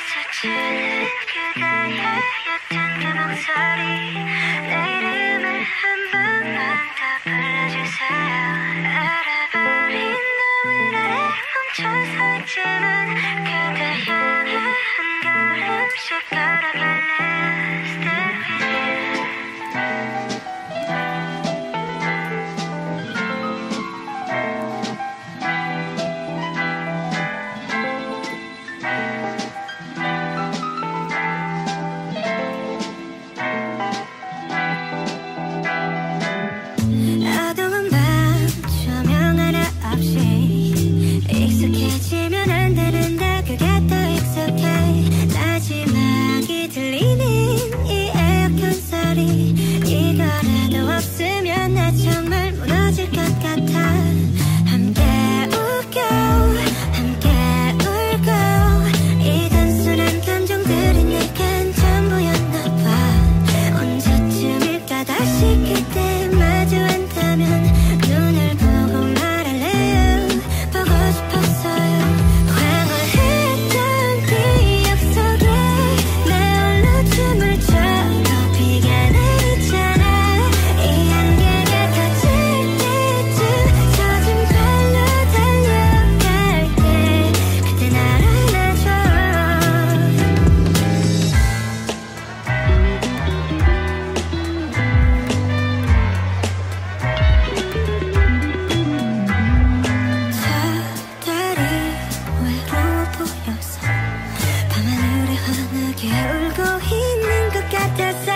스치는 그대의 옅은 그 목소리. 내 름을 한 번만 더 불러주세요. 알아버린 너의 나를 멈춰서 있지만 함께 울고 있는 것 같아서